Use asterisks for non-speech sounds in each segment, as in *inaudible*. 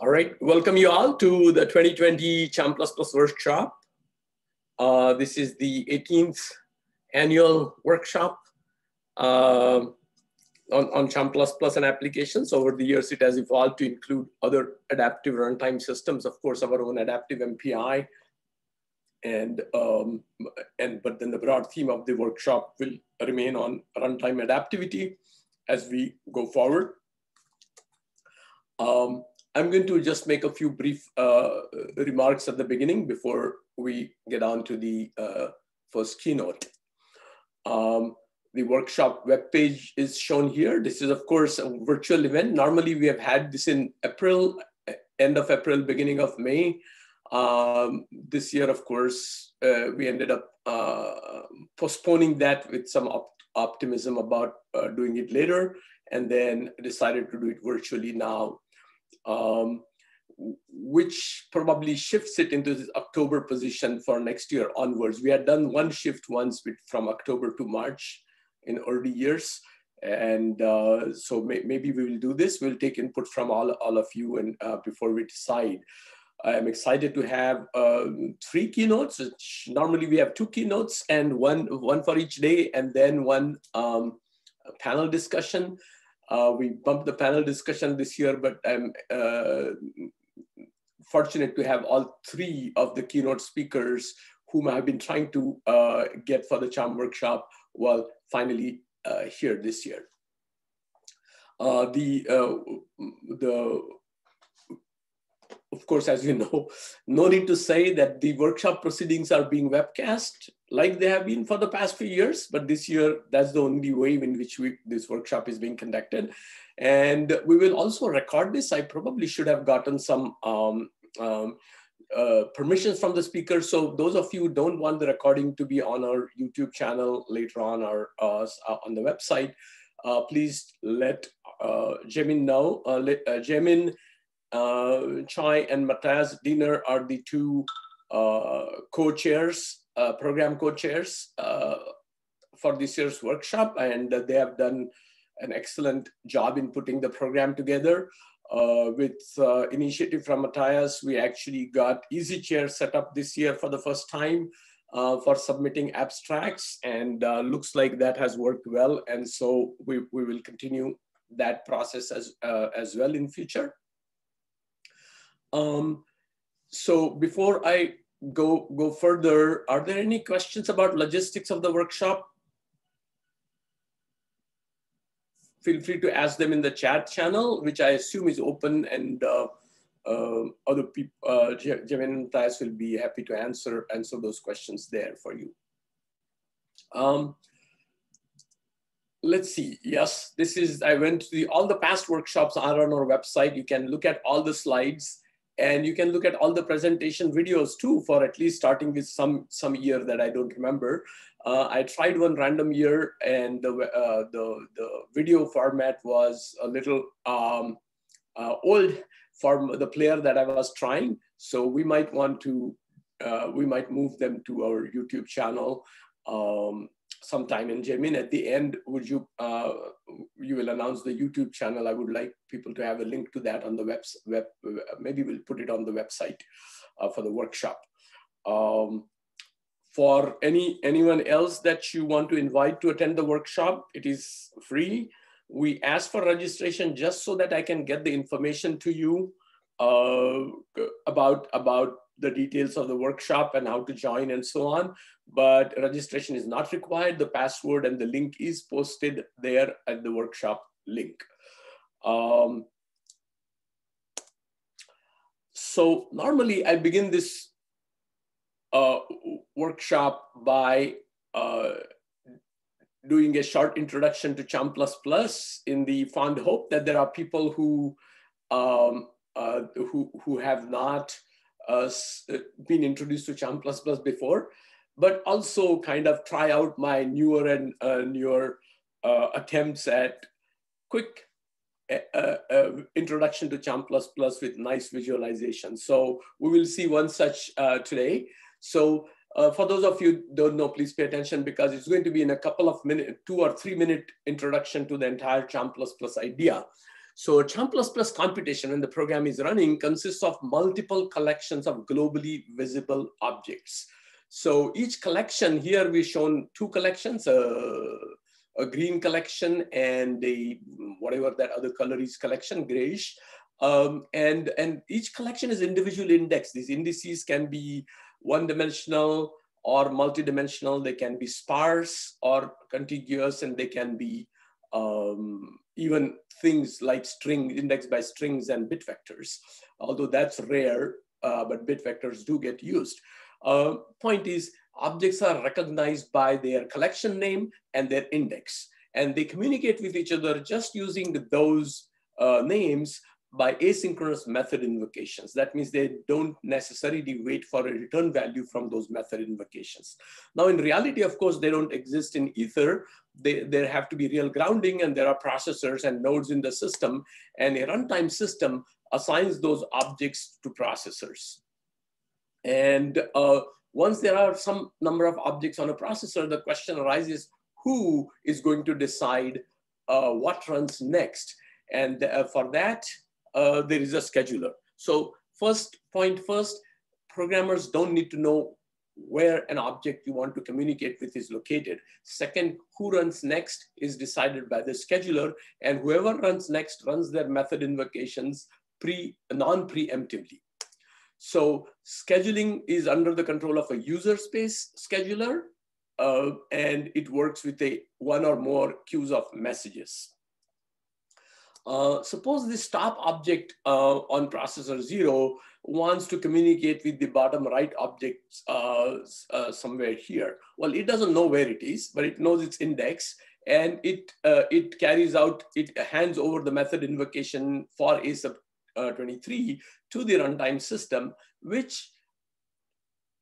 All right, welcome you all to the 2020 Charm Plus Plus workshop. Uh, this is the 18th annual workshop uh, on, on Plus and applications. Over the years, it has evolved to include other adaptive runtime systems, of course, our own adaptive MPI. And, um, and but then the broad theme of the workshop will remain on runtime adaptivity as we go forward. Um, I'm going to just make a few brief uh, remarks at the beginning before we get on to the uh, first keynote. Um, the workshop webpage is shown here. This is, of course, a virtual event. Normally, we have had this in April, end of April, beginning of May. Um, this year, of course, uh, we ended up uh, postponing that with some op optimism about uh, doing it later, and then decided to do it virtually now um, which probably shifts it into this October position for next year onwards. We had done one shift once with, from October to March in early years. And uh, so may, maybe we will do this. We'll take input from all, all of you and uh, before we decide. I'm excited to have uh, three keynotes. Normally we have two keynotes and one, one for each day and then one um, panel discussion. Uh, we bumped the panel discussion this year, but I'm uh, fortunate to have all three of the keynote speakers whom I've been trying to uh, get for the Charm workshop, well, finally uh, here this year. Uh, the, uh, the of course, as you *laughs* know, no need to say that the workshop proceedings are being webcast like they have been for the past few years, but this year, that's the only way in which we, this workshop is being conducted. And we will also record this. I probably should have gotten some um, um, uh, permissions from the speaker. So those of you who don't want the recording to be on our YouTube channel later on or uh, on the website, uh, please let uh, Jaemin know. Uh, let, uh, Jaemin uh, Choi and Matthias Diener are the two uh, co-chairs, uh, program co-chairs uh, for this year's workshop, and they have done an excellent job in putting the program together. Uh, with uh, initiative from Matthias, we actually got EasyChair set up this year for the first time uh, for submitting abstracts and looks like that has worked well. And so we, we will continue that process as, as well in future. Um, so before I go, go further, are there any questions about logistics of the workshop? Feel free to ask them in the chat channel, which I assume is open and uh, uh, other people, uh, and Thais will be happy to answer, answer those questions there for you. Um, let's see. Yes, this is, I went to the, all the past workshops are on our website. You can look at all the slides and you can look at all the presentation videos too for at least starting with some, some year that I don't remember. Uh, I tried one random year and the, uh, the, the video format was a little um, uh, old for the player that I was trying. So we might want to, uh, we might move them to our YouTube channel um, sometime in Jaemin. At the end, would you uh, you will announce the YouTube channel? I would like people to have a link to that on the web. web maybe we'll put it on the website uh, for the workshop. Um, for any anyone else that you want to invite to attend the workshop, it is free. We ask for registration just so that I can get the information to you uh, about about the details of the workshop and how to join and so on. But registration is not required. The password and the link is posted there at the workshop link. Um, so normally I begin this uh, workshop by uh, doing a short introduction to Plus in the fond hope that there are people who um, uh, who, who have not uh, uh, been introduced to Plus before, but also kind of try out my newer and uh, newer uh, attempts at quick uh, uh, introduction to Plus with nice visualization. So we will see one such today. So for those of you don't know, please pay attention because it's going to be in a couple of minutes, two or three minute introduction to the entire Plus idea. So Charm++ computation when the program is running consists of multiple collections of globally visible objects. So each collection here we've shown two collections, uh, a green collection and a whatever that other color is collection, grayish. Um, and, and each collection is individually indexed. These indices can be one-dimensional or multidimensional. They can be sparse or contiguous, and they can be um, even things like string indexed by strings and bit vectors. Although that's rare, uh, but bit vectors do get used. Uh, point is, objects are recognized by their collection name and their index. And they communicate with each other just using those uh, names by asynchronous method invocations. That means they don't necessarily wait for a return value from those method invocations. Now in reality, of course, they don't exist in ether. They, there have to be real grounding and there are processors and nodes in the system and a runtime system assigns those objects to processors. And uh, once there are some number of objects on a processor, the question arises, who is going to decide uh, what runs next? And uh, for that, uh, there is a scheduler. So first point first, programmers don't need to know where an object you want to communicate with is located. Second, who runs next is decided by the scheduler and whoever runs next runs their method invocations pre, non-preemptively. So scheduling is under the control of a user space scheduler, uh, and it works with a one or more queues of messages. Uh, suppose this top object uh, on processor zero wants to communicate with the bottom right object uh, uh, somewhere here. Well, it doesn't know where it is, but it knows its index and it, uh, it carries out, it hands over the method invocation for a sub uh, 23 to the runtime system, which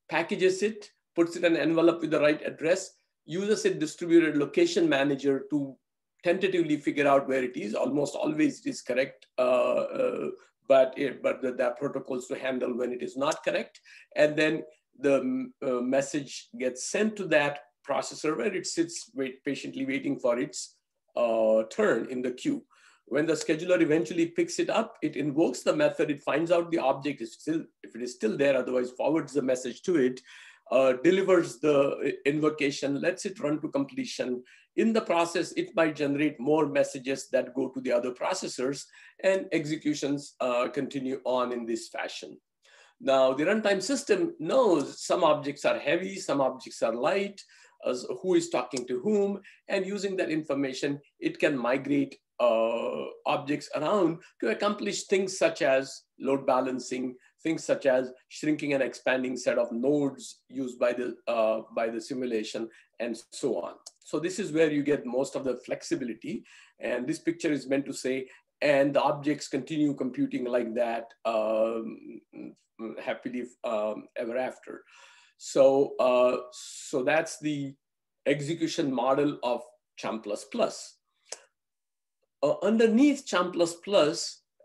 packages it, puts it in an envelope with the right address, uses a distributed location manager to tentatively figure out where it is. Almost always it is correct, uh, uh, but, it, but there are protocols to handle when it is not correct. And then the uh, message gets sent to that processor where it sits wait, patiently waiting for its uh, turn in the queue. When the scheduler eventually picks it up, it invokes the method, it finds out the object is still, if it is still there, otherwise forwards the message to it, uh, delivers the invocation, lets it run to completion. In the process, it might generate more messages that go to the other processors and executions uh, continue on in this fashion. Now, the runtime system knows some objects are heavy, some objects are light, who is talking to whom, and using that information, it can migrate uh, objects around to accomplish things such as load balancing, things such as shrinking and expanding set of nodes used by the, uh, by the simulation, and so on. So this is where you get most of the flexibility. And this picture is meant to say, and the objects continue computing like that um, happily um, ever after. So, uh, so that's the execution model of Charm++. Uh, underneath Charm++,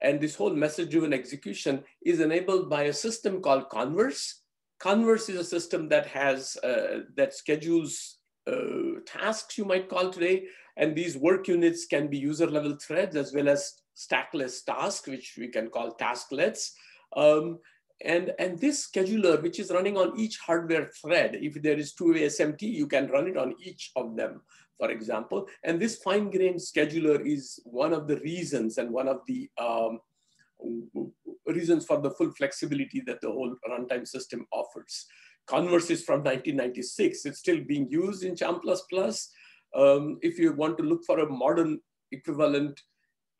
and this whole message-driven execution is enabled by a system called Converse. Converse is a system that has, uh, that schedules uh, tasks, you might call today, and these work units can be user-level threads as well as stackless tasks, which we can call tasklets. Um, and, and this scheduler, which is running on each hardware thread, if there is two-way SMT, you can run it on each of them, for example. And this fine-grained scheduler is one of the reasons and one of the um, reasons for the full flexibility that the whole runtime system offers. Converse is from 1996. It's still being used in Charm++. Um, if you want to look for a modern equivalent,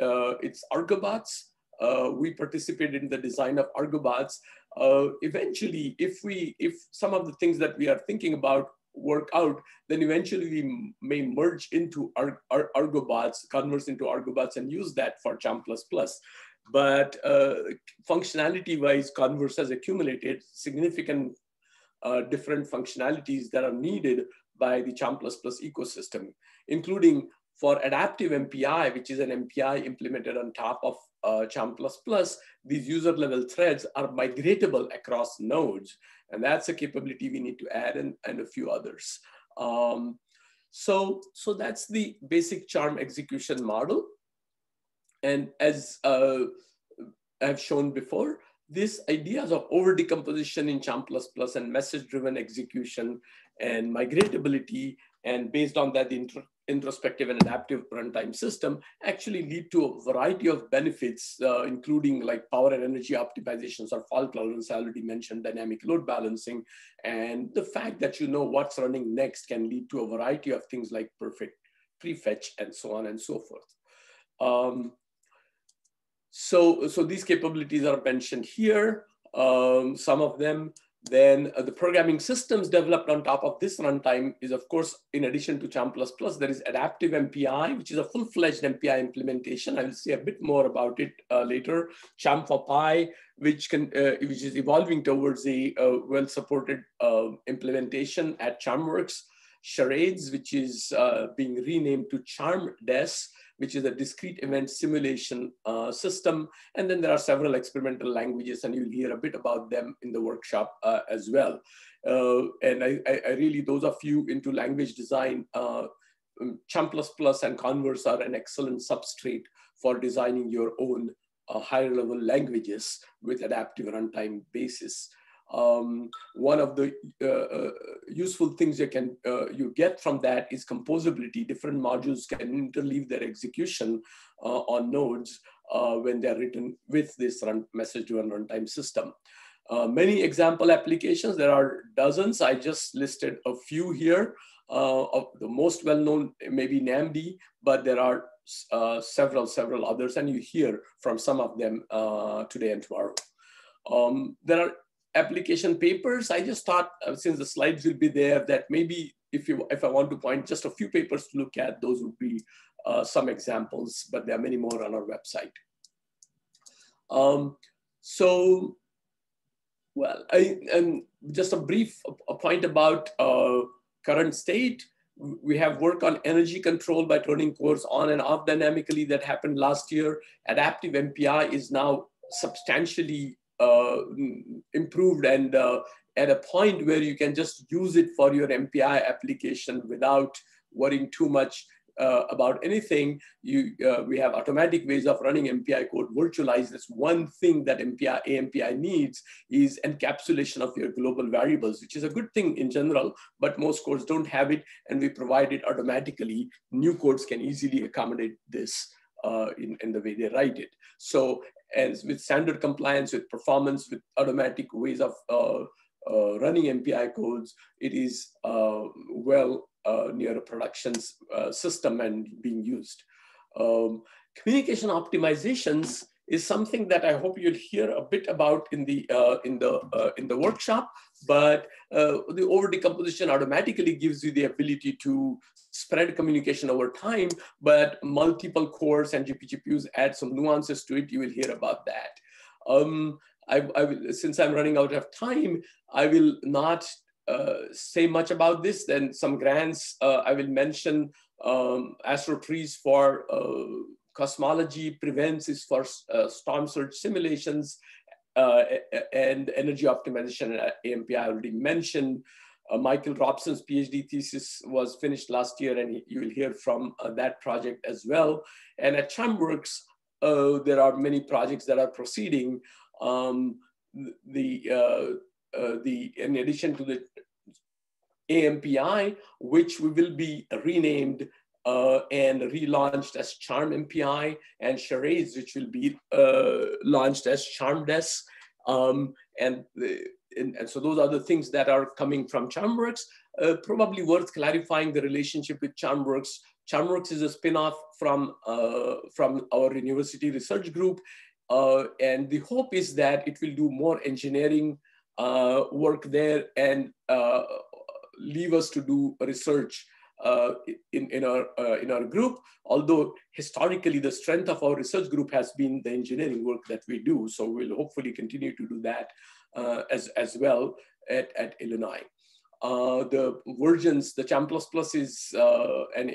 uh, it's Argobots uh, we participated in the design of Argobots. Uh, eventually, if we, if some of the things that we are thinking about work out, then eventually we may merge into Ar Ar Argobots, converse into Argobots and use that for Charm++. But uh, functionality-wise, Converse has accumulated significant uh, different functionalities that are needed by the Charm++ ecosystem, including for adaptive MPI, which is an MPI implemented on top of uh, Charm++, these user level threads are migratable across nodes. And that's a capability we need to add and, and a few others. Um, so, so that's the basic charm execution model. And as uh, I've shown before, these ideas of over decomposition in CHARM++ and message driven execution and migratability and based on that, inter introspective and adaptive runtime system actually lead to a variety of benefits, uh, including like power and energy optimizations or fault tolerance, I already mentioned dynamic load balancing. And the fact that you know what's running next can lead to a variety of things like perfect prefetch and so on and so forth. Um, so, so these capabilities are mentioned here. Um, some of them then uh, the programming systems developed on top of this runtime is, of course, in addition to CHARM++, Plus there is Adaptive MPI, which is a full-fledged MPI implementation. I will say a bit more about it uh, later. Charm4py, which, can, uh, which is evolving towards a uh, well-supported uh, implementation at CharmWorks. Charades, which is uh, being renamed to CharmDes, which is a discrete event simulation uh, system. And then there are several experimental languages, and you'll hear a bit about them in the workshop uh, as well. Uh, and I, I, really, those of you into language design, uh, um, and Converse are an excellent substrate for designing your own uh, higher level languages with adaptive runtime basis. Um, one of the uh, uh, useful things you can uh, you get from that is composability. Different modules can interleave their execution uh, on nodes uh, when they're written with this run message-driven runtime system. Uh, many example applications, there are dozens. I just listed a few here. of the most well-known, maybe NAMD, but there are several, several others, and you hear from some of them today and tomorrow. Um, there are application papers, I just thought uh, since the slides will be there that maybe if you if I want to point just a few papers to look at, those would be uh, some examples, but there are many more on our website. Um, so, well, I, and just a brief a point about uh, current state. We have work on energy control by turning cores on and off dynamically that happened last year. Adaptive MPI is now substantially uh, improved and uh, at a point where you can just use it for your MPI application without worrying too much uh, about anything, you, uh, we have automatic ways of running MPI code virtualized. That's one thing that MPI, AMPI needs is encapsulation of your global variables, which is a good thing in general, but most codes don't have it and we provide it automatically. New codes can easily accommodate this uh, in, in the way they write it. So as with standard compliance, with performance, with automatic ways of uh, uh, running MPI codes, it is uh, well uh, near a production uh, system and being used. Um, communication optimizations is something that I hope you'll hear a bit about in the uh, in the uh, in the workshop. But uh, the over decomposition automatically gives you the ability to spread communication over time. But multiple cores and GPGPUs add some nuances to it. You will hear about that. Um, I, I will, since I'm running out of time, I will not uh, say much about this. Then some grants uh, I will mention um, Astro Trees for uh, cosmology prevents is for uh, storm surge simulations uh, and energy optimization at AMPI I already mentioned. Uh, Michael Robson's PhD thesis was finished last year and you will hear from uh, that project as well. And at CharmWorks, uh, there are many projects that are proceeding. Um, the, uh, the, in addition to the AMPI, which we will be renamed uh, and relaunched as Charm MPI and Charades, which will be uh, launched as CharmDes. Um, and, and, and, so those are the things that are coming from CharmWorks. Uh, probably worth clarifying the relationship with CharmWorks. CharmWorks is a spin-off from, uh, from our university research group. Uh, and the hope is that it will do more engineering uh, work there and leave us to do research uh, in, in, our, uh, in our group, although historically the strength of our research group has been the engineering work that we do. So we'll hopefully continue to do that uh, as, as well at, at Illinois. Uh, the versions, the CHARM++ is, uh, and,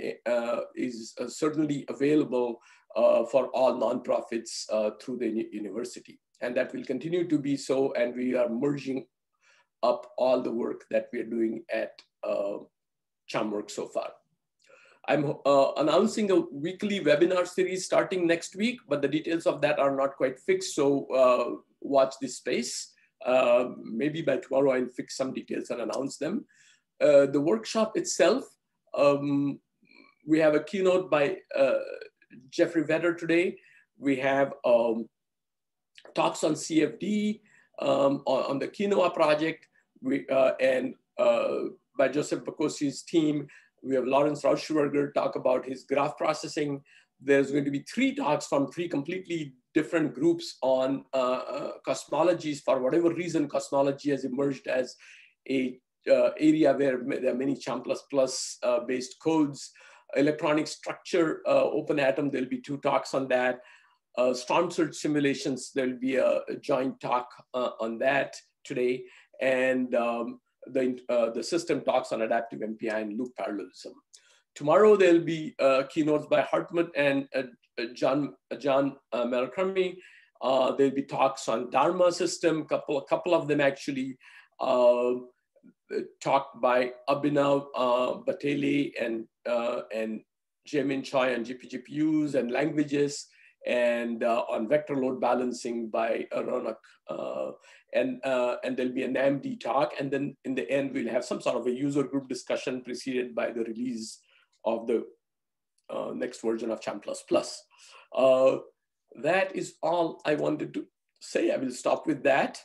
is certainly available for all nonprofits through the university. And that will continue to be so. And we are merging up all the work that we are doing at CharmWorks so far. I'm uh, announcing a weekly webinar series starting next week, but the details of that are not quite fixed. So uh, watch this space. Uh, maybe by tomorrow I'll fix some details and announce them. Uh, the workshop itself, um, we have a keynote by uh, Jeffrey Vetter today. We have um, talks on CFD, um, on, on, the Quinoa project, we, uh, and by Joseph Bakosi's team, we have Lawrence Rauchwerger talk about his graph processing. There's going to be three talks from three completely different groups on uh, uh, cosmologies. For whatever reason, cosmology has emerged as a uh, area where there are many Charm++ uh, based codes. Electronic structure, uh, OpenAtom, there'll be two talks on that. Storm surge simulations, there'll be a, a joint talk on that today. And um, the, uh, the system talks on adaptive MPI and loop parallelism. Tomorrow there'll be uh, keynotes by Hartmut and uh, uh John, uh, John uh, Malcolmy. there'll be talks on DARMA system, couple, a couple of them actually talked by Abhinav uh, Bhatele and, and Jaemin Choi on GPGPUs and languages and uh, on vector load balancing by Ronak. Uh, and, uh, and there'll be an AMD talk. And then in the end, we'll have some sort of a user group discussion preceded by the release of the uh, next version of Charm++. Uh, that is all I wanted to say. I will stop with that.